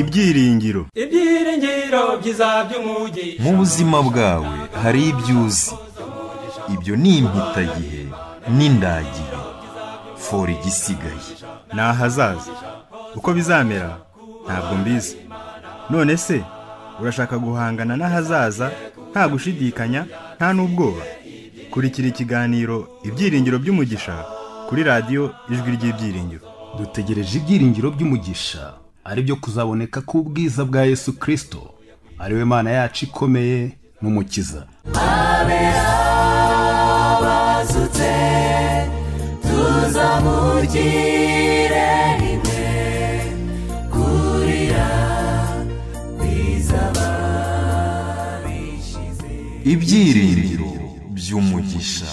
ibyiringiro. Ibyiringiro byiza by'umugisha mu buzima bwawe hari ibyo uzi ibyo ni impitagihe n'indagihe fora igisigaye. Ni ahazaza uko bizamera? Ntabwo mbizi. None se urashaka guhangana n'ahazaza? Nta gushidikanya nta n'ubwoba. Kurikira ikiganiro ibyiringiro by'umugisha kuri radiyo ijwi ry'ibyiringiro. Dutegereje ibyiringiro by'umugisha. Ari byo kuzaboneka k'ubwiza bwa yesu kirisito ari we mana yacu ikomeye n'umukiza. Bazutse tuzamugire rimwe kurira bizaba bishize ibyiringiro by'umugisha.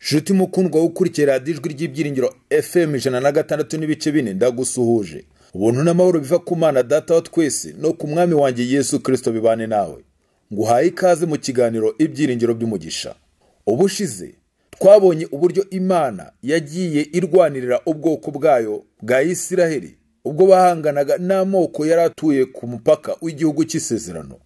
Nshuti mukundwa wo ukurikira radiyo ijwi ry'ibyiringiro fm ijana na gatandatu n'ibice bine. Ndagusuhuje. Ubuntu n'amahoro biva ku mana data wa twese no ku mwami wanjye yesu kirisito bibane nawe. Nguhaye ikaze mu kiganiro ibyiringiro by'umugisha. Ubushize twabonye uburyo imana yagiye irwanirira ubwoko bwayo bwa isiraheli ubwo bahanganaga n'amoko yari atuye ku mupaka w'igihugu cy'isezerano.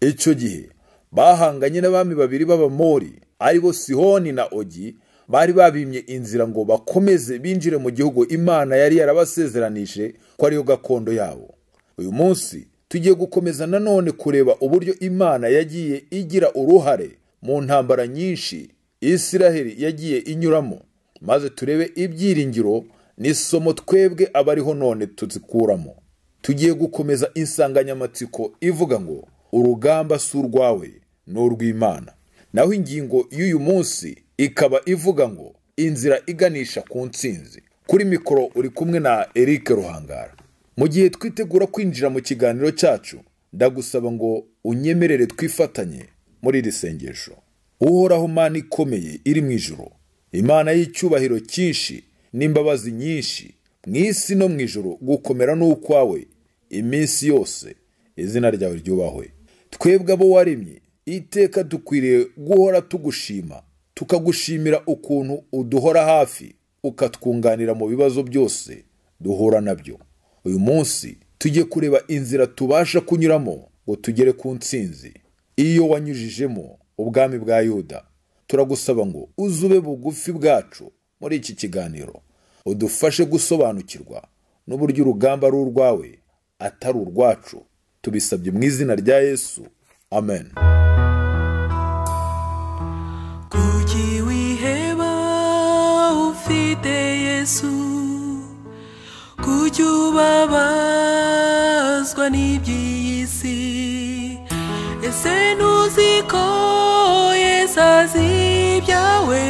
Icyo gihe bahanganye n'abami babiri b'abamori ari bo sihoni na ogi bari babimye inzira ngo bakomeze binjire mu gihugu imana yari yarabasezeranije ko ariyo gakondo yabo. Uyu munsi tugiye gukomeza nanone kureba uburyo imana yagiye igira uruhare mu ntambara nyinshi isiraheli yagiye inyuramo. Maze turebe ibyiringiro n'isomo twebwe abariho none tuzikuramo. Tugiye gukomeza insanganyamatsiko ivuga ngo urugamba si urwawe ni urw'imana. Naho ingingo y'uyu munsi ikaba ivuga ngo inzira iganisha ku ntsinzi. Kuri mikoro uri kumwe na Eric ruhangara. Mu gihe twitegura kwinjira mu kiganiro cyacu ndagusaba ngo unyemerere twifatanye muri iri sengesho. Uhoraho mana ikomeye iri mu ijoro imana y'icyubahiro cyinshi n'imbabazi nyinshi mu isi no mu ijoro gukomera n'ukwawe iminsi yose izina ryawe ryubahwe. Twebwe abo waremye iteka dukwiriye guhora tugushima tukagushimira ukuntu uduhora hafi ukatwunganira mu bibazo byose duhura na byo. Uyu munsi tujye kureba inzira tubasha kunyuramo ngo tugere ku ntsinzi. Iyo wanyujijemo ubwami bwa yuda turagusaba ngo uzube bugufi bwacu muri iki kiganiro. Udufashe gusobanukirwa n'uburyo urugamba ari urwawe atari urwacu. Tubisabye mu izina rya yesu. Amen. Yesu kuki ubabazwa n'iby'iyi si ese ntuzi ko yesu azi ibyawe?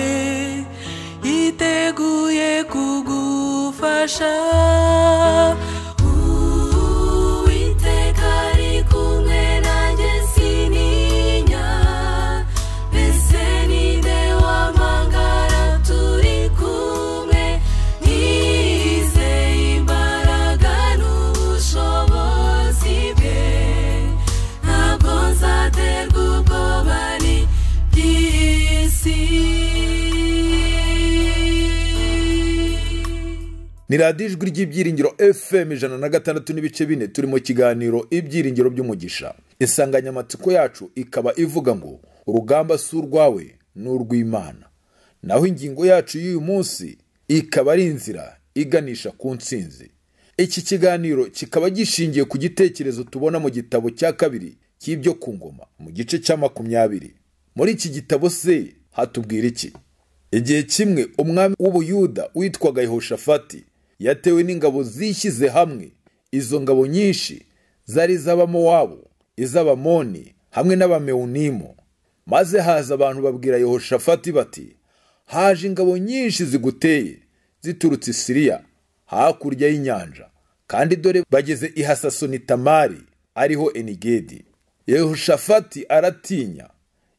Yiteguye kugufasha ni radiyo ijwi ry'ibyiringiro fm ijana na gatandatu n'ibice bine. Turi mu kiganiro ibyiringiro by'umugisha. Insanganyamatsiko yacu ikaba ivuga ngo urugamba si urwawe ni urw'imana. Naho ingingo yacu y'uyu munsi ikaba ari inzira iganisha ku ntsinzi. Iki kiganiro kikaba gishingiye ku gitekerezo tubona mu gitabo cya kabiri cy'ibyo ku ngoma mu gice cya makumyabiri. Muri iki gitabo se hatubwira iki? Igihe kimwe umwami w'ubuyuda witwaga yehoshafati yatewe n'ingabo zishyize hamwe. Izo ngabo nyinshi zari iz'abamowabu iz'abamoni hamwe n'abamewunimu maze haza abantu babwira yehoshafati bati haje ingabo nyinshi ziguteye ziturutse i siriya hakurya y'inyanja. Kandi dore bageze i hasasoni tamari ariho enigedi. Yehoshafati aratinya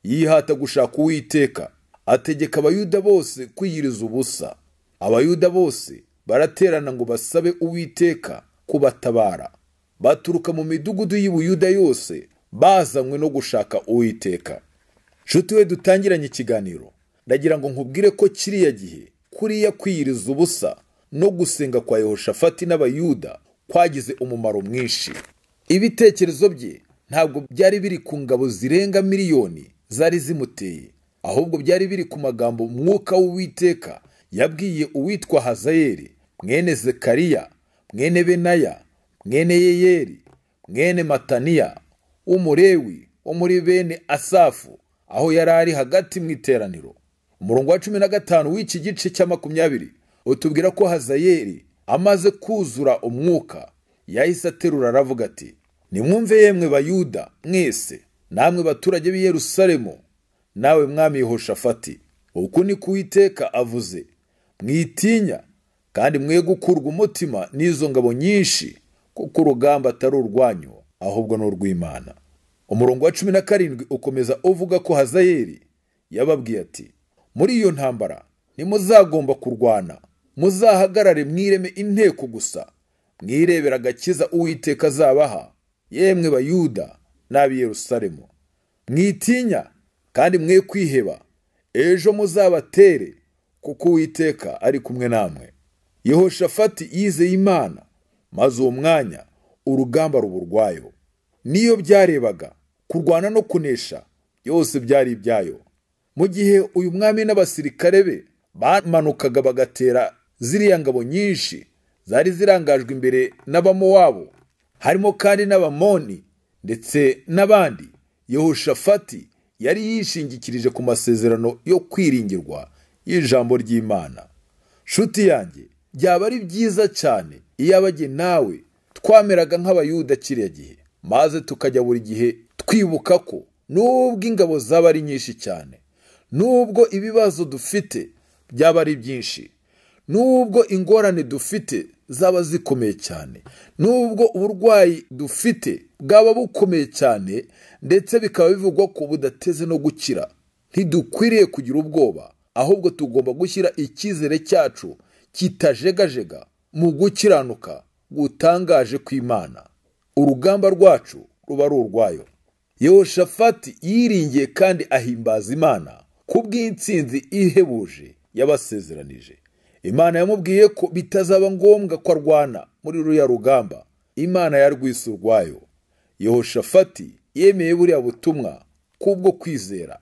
yihata gushaka uwiteka. Ategeka abayuda bose kwiyiriza ubusa. Abayuda bose baraterana ngo basabe uwiteka kubatabara. Baturuka mu midugudu y'ubuyuda yose bazanywe no gushaka uwiteka. Nshuti we dutangiranye ikiganiro. Ndagira ngo nkubwire ko kiriya gihe kuriya kwiyiriza ubusa no gusenga kwa yehoshafati n'abayuda kwagize umumaro mwinshi. Ibitekerezo bye ntabwo byari biri ku ngabo zirenga miliyoni zari zimuteye ahubwo byari biri ku magambo mwuka w'uwiteka yabwiye uwitwa hazayeli mwene zekariya mwene benaya mwene yeyeri mwene mataniya w'umurewi wo muri bene asafu aho yari ari hagati mu iteraniro. Umurongo wa cumi na gatanu w'iki gice cya makumyabiri utubwira ko hazayeli amaze kuzura umwuka yahise aterura aravuga ati nimwumve yemwe bayuda mwese namwe baturage b'i yerusalemu nawe mwami yehoshafati. Uku ni kuwiteka avuze mwitinya kandi mwe gukurwa umutima n'izo ngabo nyinshi kuko urugamba atari urwanyu ahubwo ni urw'imana. Umurongo wa cumi na karindwi ukomeza uvuga ko hazayeli yababwiye ati muri iyo ntambara ntimuzagomba kurwana. Muzahagarare mwireme inteko gusa. Mwirebera agakiza uwiteka azabaha yemwe bayuda n'ab'i yerusalemu. Mwitinya kandi mwe kwiheba ejo muzabatere kuko uwiteka ari kumwe namwe. Yehoshafati yizeye imana maze uwo mwanya urugamba ruba urwayo niyo byarebaga kurwana no kunesha byose byari ibyayo. Mu gihe uyu mwami n'abasirikare be bamanukaga bagatera ziriya ngabo nyinshi zari zirangajwe imbere n'abamowabo harimo kandi n'abamoni ndetse n'abandi yehoshafati yari yishingikirije ku masezerano yo kwiringirwa y'ijambo ry'imana. Nshuti yanjye byaba ari byiza cyane iyo abajye nawe twameraga nk'abayuda kiriya gihe. Maze tukajya buri gihe twibuka ko nubwo ingabo zaba ari nyinshi cyane nubwo ibibazo dufite byaba ari byinshi nubwo ingorane dufite zaba zikomeye cyane nubwo uburwayi dufite bwaba bukomeye cyane ndetse bikaba bivugwa ko budateze no gukira. Ntidukwiriye kugira ubwoba ahubwo tugomba gushyira icyizere cyacu kitajegajega mu gukiranuka gutangaje kw'imana. Urugamba rwacu ruba ari urwayo. Yehoshafati yiringiye kandi ahimbaza imana kubw'intsinzi ihebuje yabasezeranije. Imana yamubwiye ko bitazaba ngombwa ko arwana muri ruriya rugamba. Imana yarwise urwayo. Yehoshafati yemeye buriya butumwa kubwo kwizera.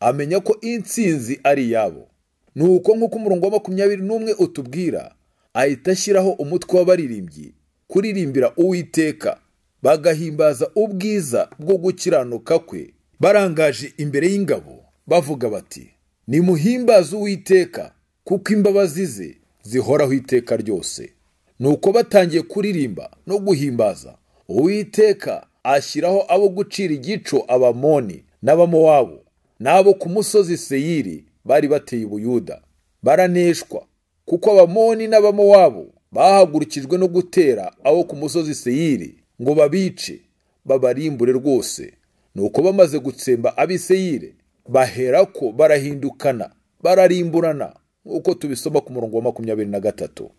Amenya ko intsinzi ari iyabo. Ni uko nk'uko umurongo wa makumyabiri n'umwe utubwira ahita ashyiraho umutwe w'abaririmbyi kuririmbira uwiteka. Bagahimbaza ubwiza bwo gukiranuka kwe. Barangaje imbere y'ingabo bavuga bati nimuhimbaze uwiteka kuko imbabazi ze zihoraho iteka ryose. Nuko batangiye kuririmba no guhimbaza uwiteka ashyiraho abo gucira igico abamoni n'abamowabu n'abo ku musozi seyiri bari bateye ubuyuda baraneshwa kuko abamoni n'abamowabu bahagurukijwe no gutera abo ku musozi seyiri ngo babice babarimbure rwose. Nuko bamaze gutsemba abiseyire baherako barahindukana bararimburana nk'uko tubisoma ku murongo wa makumyabiri na gatatu.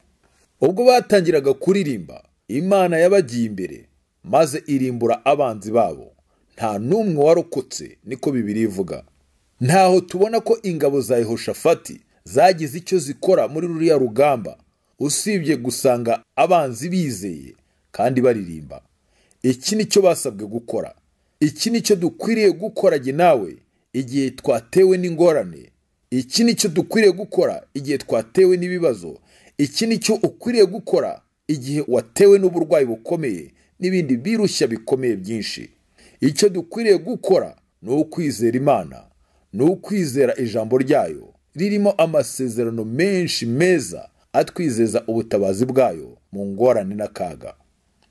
Ubwo batangiraga kuririmba imana yabagiye imbere maze irimbura abanzi babo. Nta n'umwe warokotse niko bibiri ivuga. Ntaho tubona ko ingabo za yehoshafati zagize icyo zikora muri ruriya rugamba. Usibye gusanga abanzi bizeye kandi baririmba. Iki ni cyo basabwe gukora. Iki ni cyo dukwiriye gukora jye nawe igihe twatewe n'ingorane. Iki ni cyo dukwiriye gukora igihe twatewe n'ibibazo. Iki ni cyo ukwiriye gukora igihe watewe n'uburwayi bukomeye n'ibindi birushya bikomeye byinshi. Icyo dukwiriye gukora ni ukwizera imana. Ni ukwizera ijambo ryayo ririmo amasezerano menshi meza atwizeza ubutabazi bwayo mu ngorane n'akaga.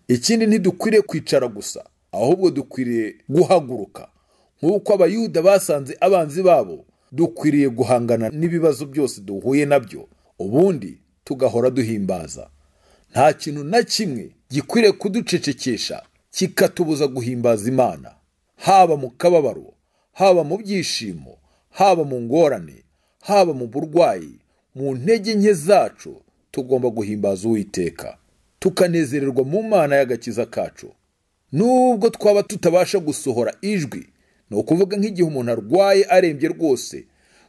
Ikindi ntidukwiriye kwicara gusa ahubwo dukwiriye guhaguruka. Nk'uko abayuda basanze abanzi babo dukwiriye guhangana n'ibibazo byose duhuye na byo ubundi tugahora duhimbaza. Nta kintu na kimwe gikwiriye kuducecekesha kikatubuza guhimbaza imana haba mu kababaro haba mu byishimo haba mu ngorane haba mu burwayi mu ntege nke zacu tugomba guhimbaza uwiteka. Tukanezererwa mu mana y'agakiza kacu. Nubwo twaba tutabasha gusohora ijwi ni ukuvuga nk'igihe umuntu arwaye arembye rwose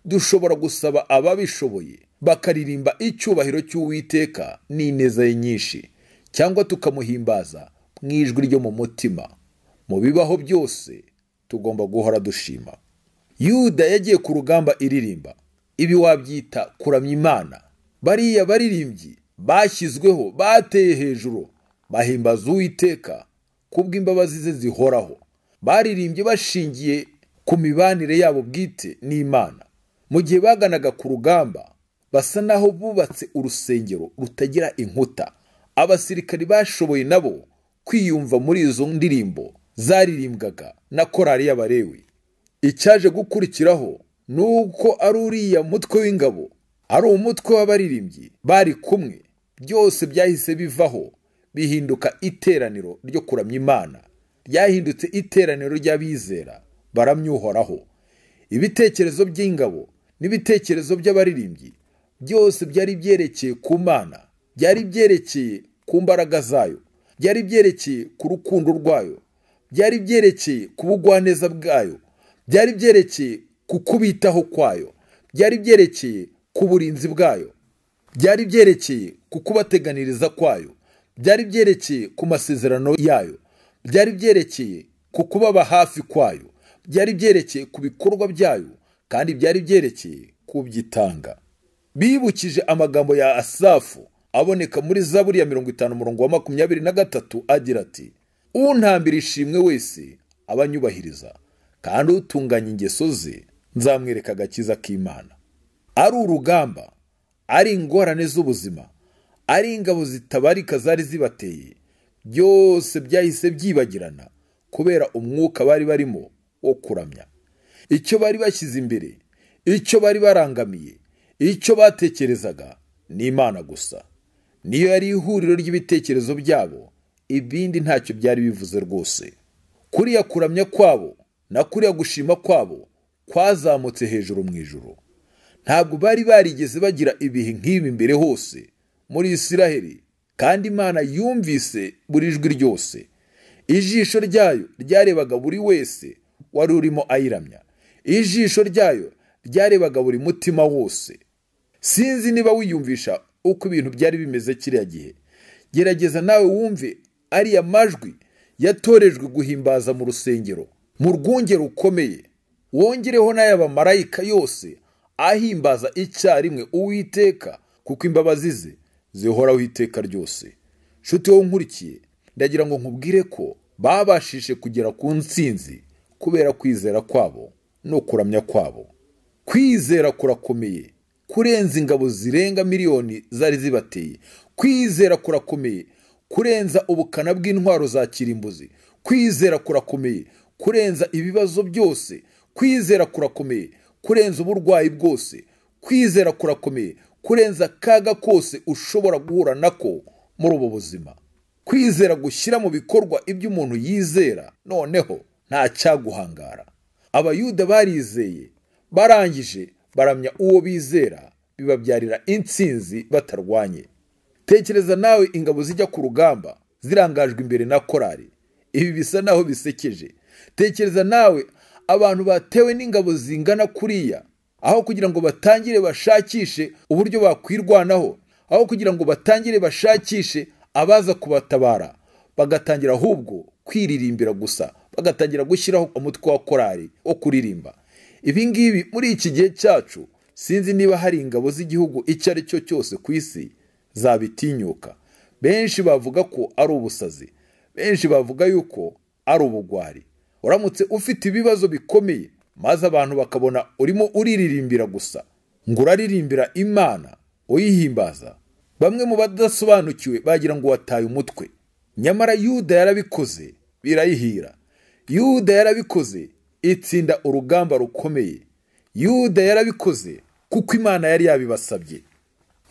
dushobora gusaba ababishoboye bakaririmba icyubahiro cy'uwiteka n'ineza ye nyinshi cyangwa tukamuhimbaza mu ijwi ryo mu mutima. Mu bibaho byose tugomba guhora dushima. Yuda yagiye ku rugamba iririmba. Ibi wabyita kuramya imana. Bariya baririmbyi bashyizweho bateye hejuru. Bahimbaza uwiteka kubw'imbabazi ze zihoraho. Baririmbye bashingiye ku mibanire yabo bwite n'imana. Mu gihe baganaga ku rugamba basa naho bubatse urusengero rutagira inkuta. Abasirikari bashoboye nabo kwiyumva muri izo ndirimbo. Zaririmbwaga na korari y'abarewi icyaje gukurikiraho ni uko ari uriya mutwe w'ingabo ari umutwe w'abaririmbyi bari kumwe. Byose byahise bivaho bihinduka iteraniro ryo kuramya imana. Ryahindutse iteraniro ry'abizera baramyuhoraho. Ibitekerezo by'ingabo n'ibitekerezo by'abaririmbyi byose byari byerekeye ku mana byari byerekeye ku mbaraga zayo byari byerekeye ku rukundo rwayo. Byari byerekeye ku bugwaneza bwayo byari byerekeye ku kubitaho kwayo byari byerekeye ku burinzi bwayo byari byerekeye ku kubateganiriza kwayo byari byerekeye ku masezerano yayo byari byerekeye ku kubaba hafi kwayo byari byerekeye ku bikorwa byayo kandi byari byerekeye ku byitanga bibukije amagambo ya asafu aboneka muri zaburi ya mirongo itanu umurongo wa makumyabiri na gatatu agira ati untambira ishimwe wese abanyubahiriza kandi utunganya ingeso ze nzamwereka agakiza k'imana. Ari urugamba ari ingorane z'ubuzima ari ingabo zitabarika zari zibateye byose byahise byibagirana kubera umwuka bari barimo wo kuramya. Icyo bari bashyize imbere icyo bari barangamiye icyo batekerezaga ni imana gusa. Niyo yari ihuriro ry'ibitekerezo byabo ibindi ntacyo byari bivuze rwose. Kuriya kuramya kwabo na kuriya gushima kwabo kwazamutse hejuru mu ijoro ntabwo bari barigeze bagira ibihe nk'ibi mbere hose muri isiraheli kandi imana yumvise buri jwi ryose. Ijisho ryayo ryarebaga buri wese wari urimo ayiramya. Ijisho ryayo ryarebaga buri mutima wose. Sinzi niba wiyumvisha uko ibintu byari bimeze kiriya gihe. Gerageza nawe wumve ariya majwi yatorejwe guhimbaza mu rusengero mu rwunge rukomeye. Wongereho n'ay'abamarayika yose ahimbaza icyarimwe uwiteka kuko imbabazi ze zihoraho iteka ryose. Nshuti wowe nkurikiye ndagira ngo nkubwire ko babashije kugera ku ntsinzi kubera kwizera kwabo no kuramya kwabo. Kwizera kurakomeye kurenza ingabo zirenga miliyoni zari zibateye. Kwizera kurakomeye kurenza ubukana bw'intwaro za kirimbuzi. Kwizera kurakomeye kurenza ibibazo byose. Kwizera kurakomeye kurenza uburwayi bwose. Kwizera kurakomeye kurenza akaga kose ushobora guhura nako muri ubu buzima. Kwizera gushyira mu bikorwa ibyo umuntu yizera noneho nta cyaguhangara abayuda barizeye barangije baramya uwo bizera bibabyarira intsinzi batarwanye. Tekereza nawe ingabo zijya ku rugamba zirangajwe imbere na korari ibi bisa naho bisekeje. Tekereza nawe abantu batewe n'ingabo zingana kuriya. Aho kugira ngo batangire bashakishe uburyo bakwirwanaho. Aho kugira ngo batangire bashakishe abaza kubatabara. Bagatangira ahubwo kwiririmbira gusa. Bagatangira gushyiraho umutwe wa korari wo kuririmba. Ibi ngibi muri iki gihe cyacu sinzi niba hari ingabo z'igihugu icyo ari cyo cyose ku isi zabitinyuka. Benshi bavuga ko ari ubusazi. Benshi bavuga yuko ari ubugwari. Uramutse ufite ibibazo bikomeye maze abantu bakabona urimo uriririmbira gusa. Ngo uraririmbira imana uyihimbaza. Bamwe mu badasobanukiwe bagira ngo wataye umutwe. Nyamara yuda yarabikoze birayihira. Yuda yarabikoze itsinda urugamba rukomeye. Yuda yarabikoze kuko imana yari yabibasabye.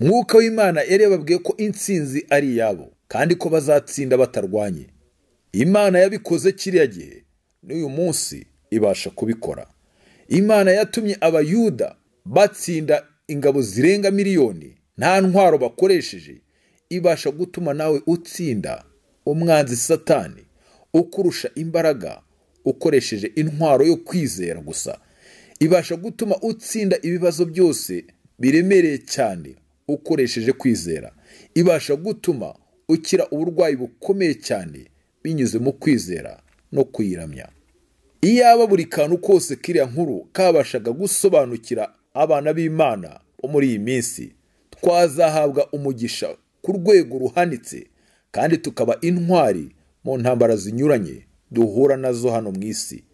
Mwuka w'imana yari yababwiye ko intsinzi ari iyabo kandi ko bazatsinda batarwanye. Imana yabikoze kiriya gihe n'uyu munsi ibasha kubikora. Imana yatumye abayuda batsinda ingabo zirenga miliyoni nta ntwaro bakoresheje. Ibasha gutuma nawe utsinda umwanzi satani ukurusha imbaraga ukoresheje intwaro yo kwizera gusa. Ibasha gutuma utsinda ibibazo byose biremereye cyane. Ukoresheje kwizera. Ibasha gutuma ukira uburwayi bukomeye cyane binyuze mu kwizera no kuyiramya. Iyaba buri kantu kose kiriya nkuru kabashaga gusobanukira abana b'imana bo muri iyi minsi twazahabwa umugisha ku rwego ruhanitse kandi tukaba intwari mu ntambara zinyuranye duhura na zo hano mu isi.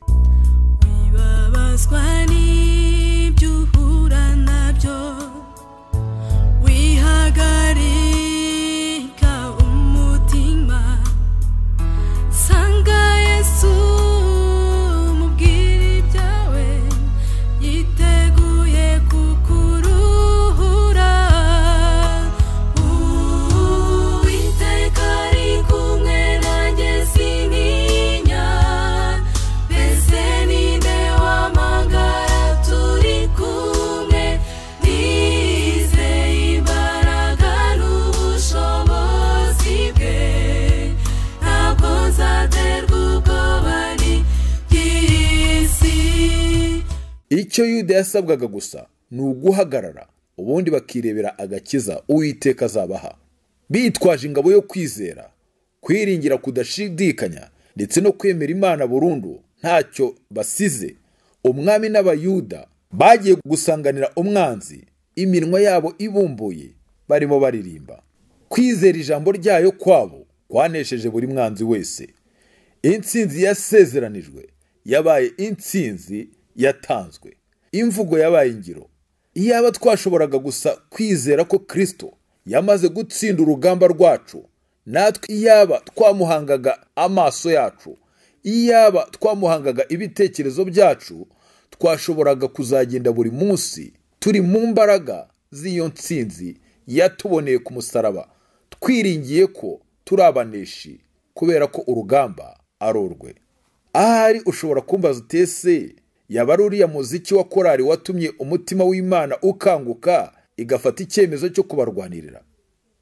Icyo yuda yasabwaga gusa ni uguhagarara ubundi bakirebera agakiza uwiteka azabaha. Bitwaje ingabo yo kwizera kwiringira kudashidikanya ndetse no kwemera imana burundu ntacyo basize. Umwami n'abayuda bagiye gusanganira umwanzi iminwa yabo ibumbuye barimo baririmba. Kwizera ijambo ryayo kwabo kwanesheje buri mwanzi wese. Intsinzi yasezeranijwe yabaye intsinzi yatanzwe. Imvugo yabaye ingiro. Iyaba twashoboraga gusa kwizera ko kirisito yamaze gutsinda urugamba rwacu natwe iyaba twamuhangaga amaso yacu iyaba twamuhangaga ibitekerezo byacu twashoboraga kuzagenda buri munsi turi mu mbaraga z'iyo ntsinzi yatuboneye ku musaraba. Twiringiye ko turi abaneshi kubera ko urugamba ari urwe. Ahari ushobora kumbaza utese yaba ari uriya muziki wa korari watumye umutima w'imana ukanguka igafata icyemezo cyo kubarwanirira.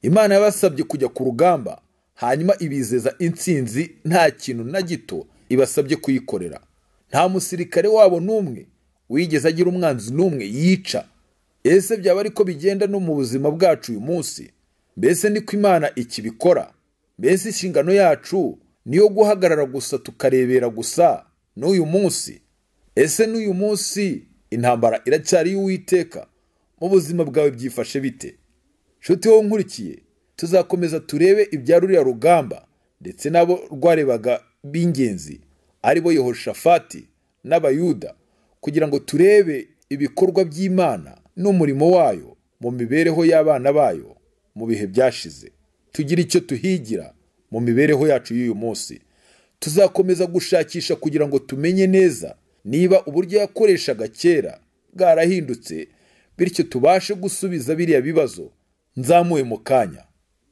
Imana yabasabye kujya ku rugamba hanyuma ibizeza intsinzi nta kintu na gito ibasabye kuyikorera. Nta musirikare wabo n'umwe wigeze agira umwanzi n'umwe yica. Ese byaba ariko bigenda no mu buzima bwacu uyu munsi? Mbese niko imana ikibikora? Mbese inshingano yacu niyo guhagarara gusa tukarebera gusa? N'uyu munsi ese n'uyu munsi intambara iracyari iy'uwiteka mu buzima bwawe byifashe bite? Nshuti wowe nkurikiye tuzakomeza turebe ibya ruriya rugamba ndetse n'abo rwarebaga b'ingenzi ari bo yehoshafati n'abayuda kugira ngo turebe ibikorwa by'imana n'umurimo wayo mu mibereho y'abana bayo mu bihe byashize. Tugire icyo tuhigira mu mibereho yacu y'uyu munsi. Tuzakomeza gushakisha kugira ngo tumenye neza niba uburyo yakoreshaga kera bwarahindutse bityo tubashe gusubiza biriya bibazo nzamuye mu kanya.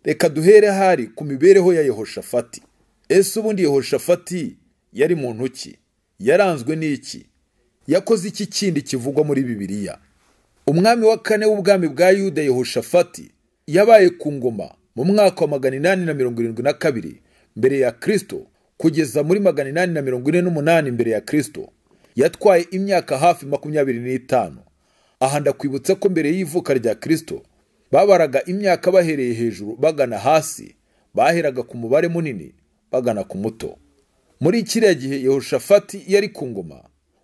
Reka duhere ahari ku mibereho ya yehoshafati. Ese ubundi yehoshafati? Yari muntu ki yaranzwe n'iki? Yakoze iki kindi kivugwa muri bibiliya? Umwami wa kane w'ubwami bwa yuda yehoshafati yabaye ku ngoma mu mwaka wa magana inani na mirongo irindwi na kabiri mbere ya kristo kugeza muri magana inani na mirongo ine n'umunani mbere ya kristo. Yatwaye imyaka hafi makumyabiri n'itanu. Aha ndakwibutsa ko mbere y'ivuka rya kristo babaraga imyaka bahereye hejuru bagana hasi baheraga ku mubare munini bagana ku muto. Muri kiriya gihe yehoshafati yari ku ngoma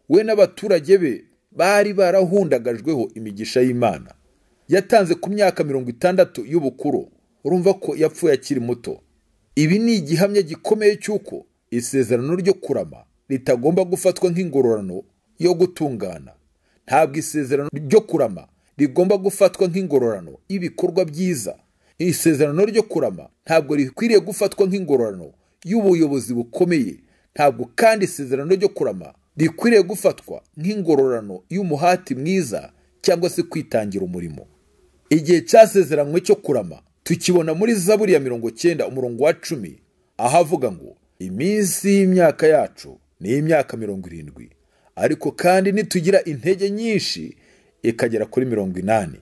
we n'abaturage be bari barahundagajweho imigisha y'imana. Yatanze ku myaka mirongo itandatu y'ubukuru urumva ko yapfuye akiri muto. Ibi ni igihamya gikomeye cy'uko isezerano ryo kurama ritagomba gufatwa nk'ingororano yo gutungana. Ntabwo isezerano ryo kurama rigomba gufatwa nk'ingororano y'ibikorwa byiza. Isezerano ryo kurama ntabwo rikwiriye gufatwa nk'ingororano y'ubuyobozi bukomeye. Ntabwo kandi isezerano ryo kurama rikwiriye gufatwa nk'ingororano y'umuhati mwiza cyangwa se kwitangira umurimo. Igihe cyasezeranywe cyo kurama tukibona muri zaburi ya mirongo cyenda umurongo wa cumi aho avuga ngo iminsi y'imyaka yacu ni imyaka mirongo irindwi. Ariko kandi nitugira intege nyinshi ikagera kuri mirongo inani.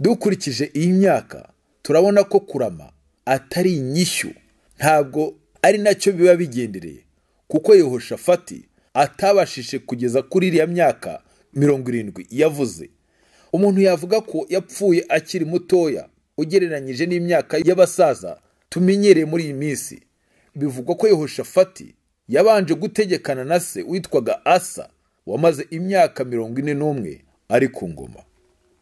Dukurikije iyi myaka turabona ko kurama atari inyishyu. Ntabwo ari na cyo biba bigendereye kuko yehoshafati atabashije kugeza kuri iriya myaka mirongo irindwi yavuze. Umuntu yavuga ko yapfuye akiri mutoya ugereranyije n'imyaka y'abasaza tumenyereye muri iyi minsi. Bivugwa ko yehoshafati yabanje gutegekana na se witwaga asa wamaze imyaka mirongo ine n'umwe ari ku ngoma.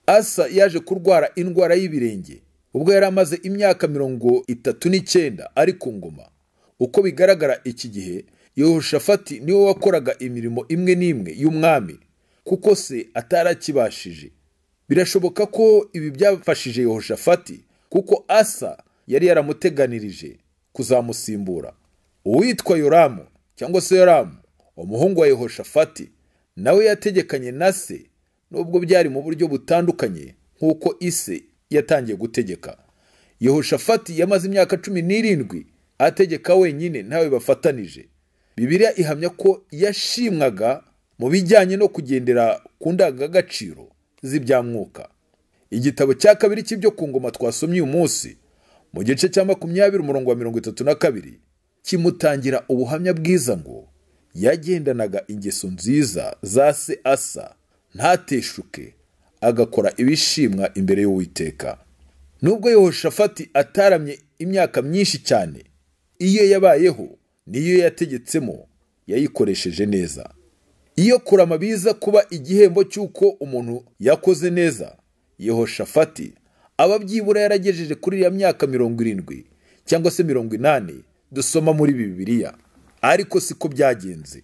Asa yaje kurwara indwara y'ibirenge ubwo yari amaze imyaka mirongo itatu n'icyenda ari ku ngoma. Uko bigaragara iki gihe yehoshafati ni we wakoraga imirimo imwe n'imwe y'umwami kuko se atarakibashije. Birashoboka ko ibi byafashije yehoshafati kuko asa yari yaramuteganirije kuzamusimbura. Uwitwa yoramu cyangwa se yoramu umuhungu wa yehoshafati nawe yategekanye na se nubwo byari mu buryo butandukanye nk'uko ise yatangiye gutegeka. Yehoshafati yamaze imyaka cumi n'irindwi ategeka wenyine ntawe bafatanije. Bibiliya ihamya ko yashimwaga mu bijyanye no kugendera ku ndangagaciro z'ibyamwuka. Igitabo cya kabiri cy'ibyo ku ngoma twasomye uyu munsi mu gice cya makumyabiri umurongo wa mirongo itatu na kabiri kimutangira ubuhamya bwiza ngo yagendanaga ingeso nziza za se asa ntateshuke agakora ibishimwa imbere y'uwiteka. Nubwo yehoshafati ataramye imyaka myinshi cyane iyo yabayeho niyo yategetsemo yayikoresheje neza. Iyo kurama biza kuba igihembo cy'uko umuntu yakoze neza yehoshafati aba byibura yaragejeje kuri iriya myaka mirongo irindwi cyangwa se mirongo inani dusoma muri bibiliya. Ariko siko byagenze.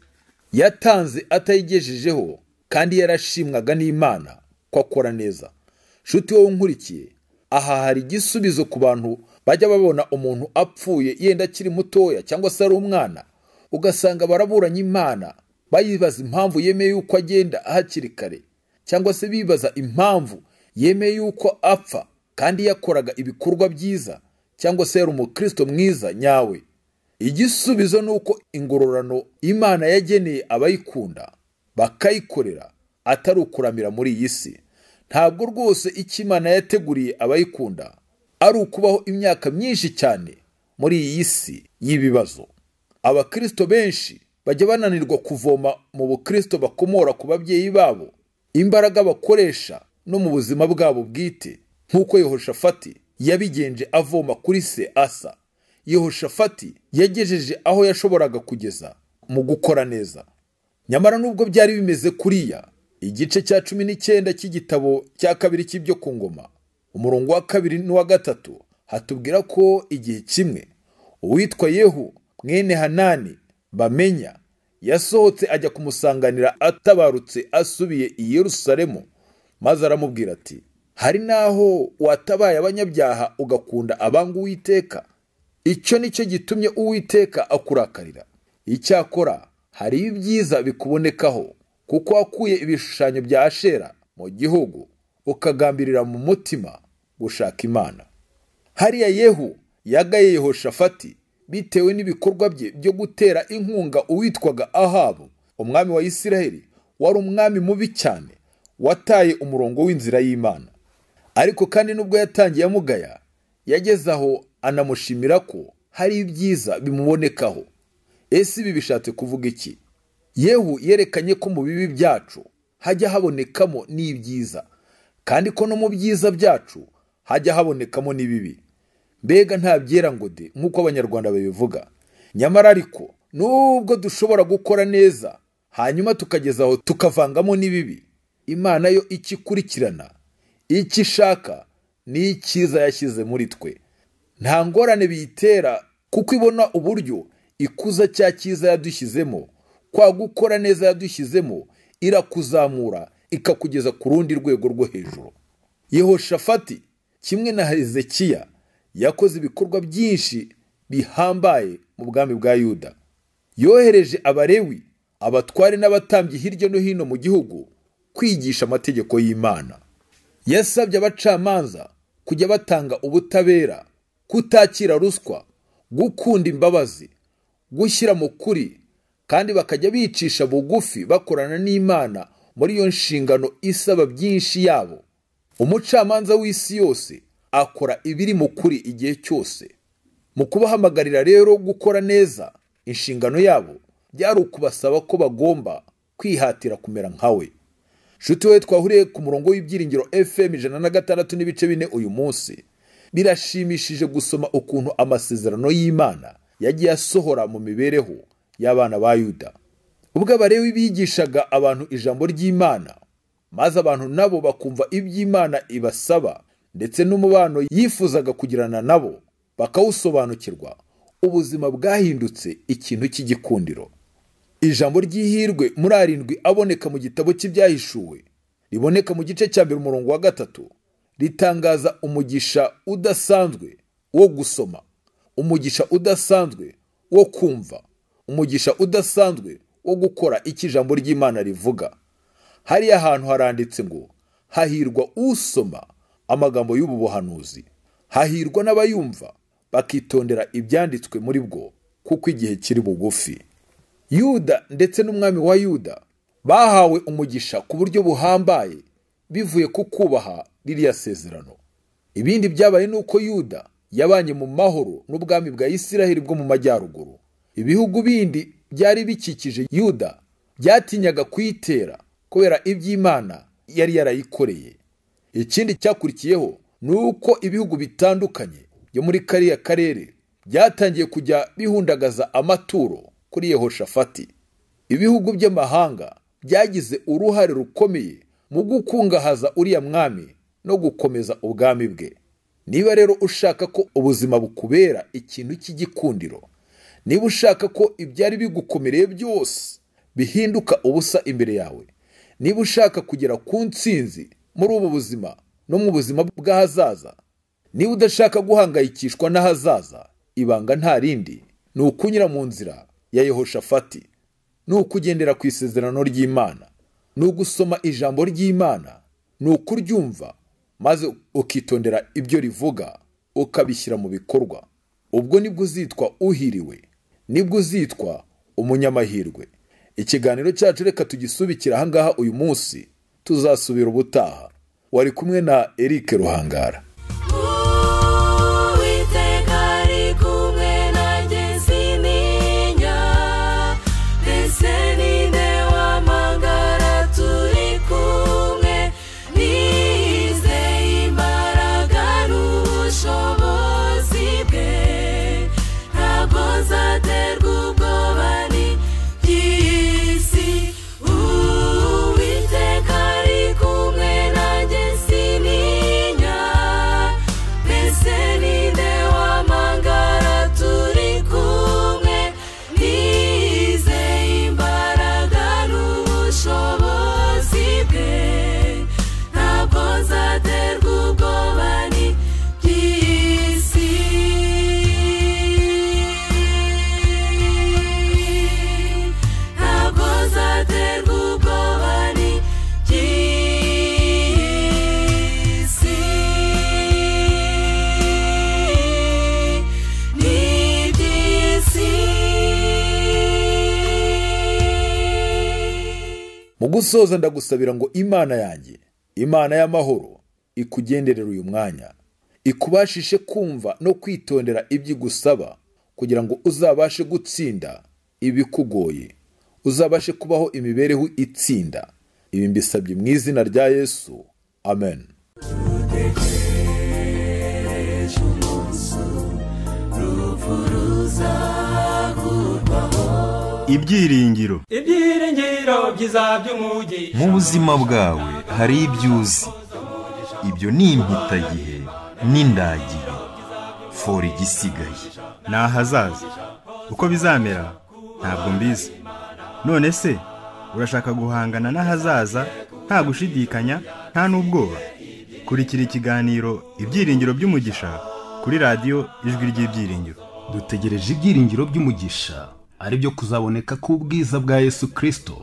Yatanze atayigejejeho kandi yarashimwaga n'imana ko akora neza. Nshuti wowe unkurikiye aha hari igisubizo ku bantu bajya babona umuntu apfuye yenda akiri mutoya cyangwa se ari umwana. Ugasanga baraburanye imana bayibaza impamvu yemeye yuko agenda hakiri kare cyangwa se bibaza impamvu yemeye yuko apfa kandi yakoraga ibikorwa byiza cyangwa se yari umukristo mwiza nyawe. Igisubizo ni uko ingororano imana yageneye abayikunda bakayikorera atari ukuramira muri iyi si. Ntabwo rwose icyo imana yateguriye abayikunda ari ukubaho imyaka myinshi cyane muri iyi si y'ibibazo. Abakristo benshi bajya bananirwa kuvoma mu bukristo bakomora ku babyeyi babo imbaraga bakoresha no mu buzima bwabo bwite nk'uko yehoshafati yabigenje avoma kuri se asa. Yehoshafati yagejeje aho yashoboraga kugeza mu gukora neza. Nyamara nubwo byari bimeze kuriya igice cya cumi n'icyenda cy'igitabo cya kabiri cy'ibyo ku ngoma umurongo wa kabiri n'uwa gatatu hatubwira ko igihe kimwe uwitwa yehu mwene hanani bamenya yasohotse ajya kumusanganira atabarutse asubiye i yerusalemu maze aramubwira ati hari n'aho watabaye abanyabyaha ugakunda abanga uwiteka? Icyo ni cyo gitumye uwiteka akurakarira. Icyakora hari ibyiza bikubonekaho kuko wakuye ibishushanyo bya ashera mu gihugu ukagambirira mu mutima gushaka imana. Hariya yehu yagaye yehoshafati bitewe n'ibikorwa bye byo gutera inkunga uwitwaga ahabu umwami wa isiraheli wari umwami mubi cyane wataye umurongo w'inzira y'imana. Ariko kandi nubwo yatangiye amugaya yageze aho anamushimira ko hari ibyiza bimubonekaho. Ese ibi bishatse kuvuga iki? Yehu yerekanye ko mu bibi byacu hajya habonekamo n'ibyiza kandi ko no mu byiza byacu hajya habonekamo n'ibibi. Mbega nta byera ngo de nk'uko abanyarwanda babivuga. Nyamara ariko nubwo dushobora gukora neza hanyuma tukageza aho tukavangamo n'ibibi. Imana yo icyo ikurikirana icyo ishaka ni icyiza yashyize muri twe. Nta ngorane biyitera kuko ibona uburyo ikuza cya cyiza yadushyizemo kwa gukora neza yadushyizemo irakuzamura ikakugeza ku rundi rwego rwo hejuru. Yehoshafati kimwe na hezekiya yakoze ibikorwa byinshi bihambaye mu bwami bwa yuda. Yohereje abarewi abatware n'abatambyi hirya no hino mu gihugu kwigisha amategeko y'imana. Yasabye abacamanza kujya batanga ubutabera kutakira ruswa gukunda imbabazi gushyira mu kuri kandi bakajya bicisha bugufi bakorana n'imana muri iyo nshingano isaba byinshi yabo. Umucamanza w'isi yose akora ibiri mu kuri igihe cyose. Mu kubahamagarira rero gukora neza inshingano yabo byari ukubasaba ko bagomba kwihatira kumera nkawe nshuti we twahuriye ku murongo w'ibyiringiro fm ijana na gatandatu n'ibice bine uyu munsi. Birashimishije gusoma ukuntu amasezerano y'imana yagiye asohora mu mibereho y'abana ba yuda. Ubwo abarewi bigishaga abantu ijambo ry'imana maze abantu nabo bakumva iby'imana ibasaba ndetse n'umubano yifuzaga kugirana nabo bakawusobanukirwa ubuzima bwahindutse ikintu cy'igikundiro. Ijambo ry'ihirwe muri arindwi aboneka mu gitabo cy'ibyahishuwe riboneka mu gice cya mbere umurongo wa gatatu ritangaza umugisha udasanzwe wo gusoma umugisha udasanzwe wo kumva umugisha udasanzwe wo gukora icyo ijambo ry'imana rivuga. Hariya hantu haranditse ngo hahirwa usoma amagambo y'ubu buhanuzi. Hahirwa n'abayumva bakitondera ibyanditswe muri bwo kuko igihe kiri bugufi. Yuda ndetse n'umwami wa yuda bahawe umugisha ku buryo buhambaye bivuye ku kubaha ririya sezerano. Ibindi byabaye ni uko yuda yabanye mu mahoro n'ubwami bwa isiraheli bwo mu majyaruguru. Ibihugu bindi byari bikikije yuda byatinyaga kuyitera kubera iby'imana yari yarayikoreye. Ikindi cyakurikiyeho ni uko ibihugu bitandukanye byo muri kariya karere byatangiye kujya bihundagaza amaturo kuri yehoshafati. Ibihugu by'amahanga byagize uruhare rukomeye mu gukungahaza uriya mwami no gukomeza ubwami bwe. Niba rero ushaka ko ubuzima bukubera ikintu cy'igikundiro niba ushaka ko ibyari bigukomereye byose bihinduka ubusa imbere yawe niba ushaka kugera ku ntsinzi muri ubu buzima no mu buzima bw'ahazaza niba udashaka guhangayikishwa n'ahazaza ibanga nta rindi ni ukunyura mu nzira ya yehoshafati ni ukugendera ku isezerano ry'imana. Ni ugusoma ijambo ry'imana ni ukuryumva maze ukitondera ibyo rivuga ukabishyira mu bikorwa. Ubwo ni bwo uzitwa uhiriwe ni bwo uzitwa umunyamahirwe. Ikiganiro cyacu reka tugisubikira ahangaha uyu munsi tuzasubira ubutaha. Wari kumwe na Eric Ruhangara. Gusoza ndagusabira ngo imana yanjye imana y'amahoro ikugenderera uyu mwanya. Ikubashishe kumva no kwitondera ibyo igusaba kugira ngo uzabashe gutsinda ibikugoye. Uzabashe kubaho imibereho itsinda. Ibi mbisabye mu izina rya yesu. Amen. Ibyiringiro. Ibyiringiro byiza by'umugisha mu buzima bwawe hari ibyo uzi ibyo ni impitagihe n'indagihe fora igisigaye. Ni ahazaza. Uko bizamera ntabwo mbizi. None se urashaka guhangana n'ahazaza? Nta gushidikanya nta n'ubwoba. Kurikira ikiganiro ibyiringiro by'umugisha kuri radiyo ijwi ry'ibyiringiro. Dutegereje ibyiringiro by'umugisha. Ari byo kuzaboneka k'ubwiza bwa yesu kirisito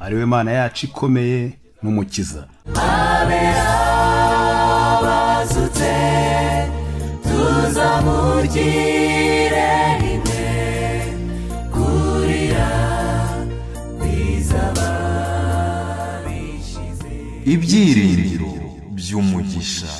ari we mana yacu ikomeye n'umukiza. Bazutse tuzamugire rimwe. Kurira bishize ibyiringiro by'umugisha.